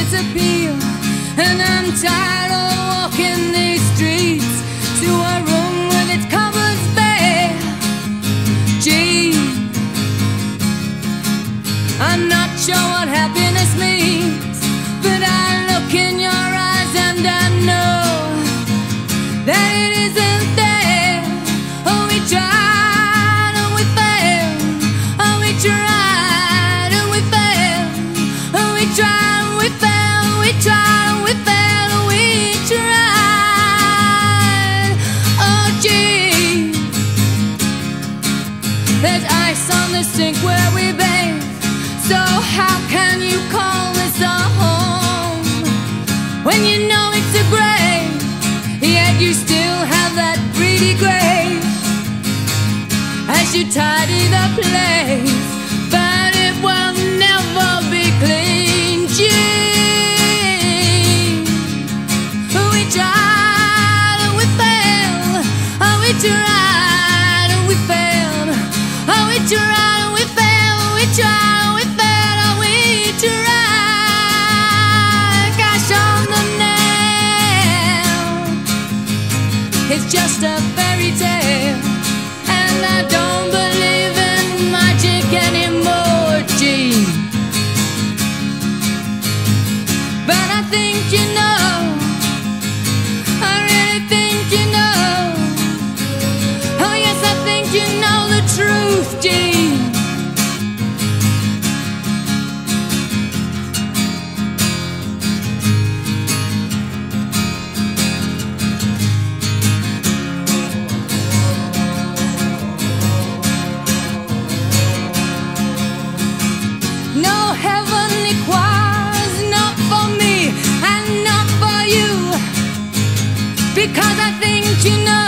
its appeal. And I'm tired of walking these streets to a room with its cupboards bare. Jeane, I'm not sure what happiness means. you still have that pretty grace as you tidy the place. It's just a fairy tale, and I don't believe because I think you know.